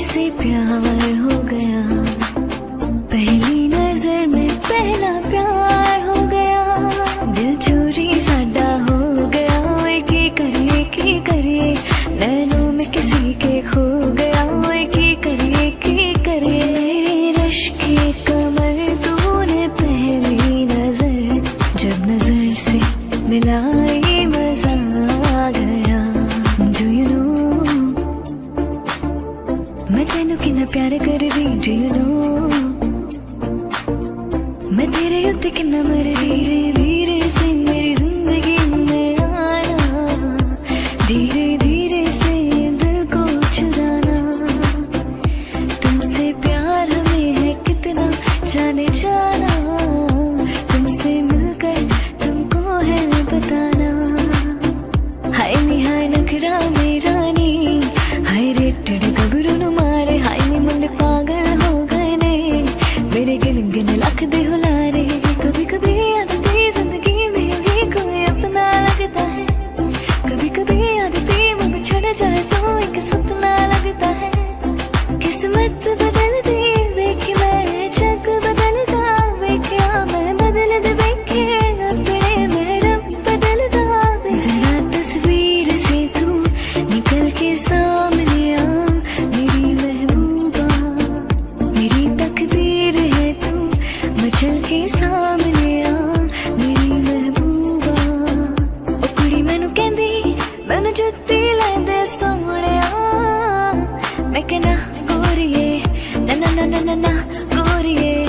से प्यार हो गया। पहली नज़र में पहला प्यार हो गया। दिल गया की किसी के खो गया की की करिए मेरे रश के कमर पहली नज़र, जब नज़र से मिलाई तेनू कि प्यार Do you know? मैं तेरे उत्ते कि मर धीरे धीरे से मेरी ज़िंदगी में आना, धीरे गिन लख दे हुलारे। कभी कभी आदती ज़िंदगी में ही कोई अपना लगता है। कभी कभी आदती मन छड़ जाए तो एक सपना लगता है। किस्मत बदलती आ, मेरी महबूबा। कुड़ी मैनू कहंदी, मैनू जुत्ती मैं कहना, गोरिए ना ना ना ना ना, गोरिए।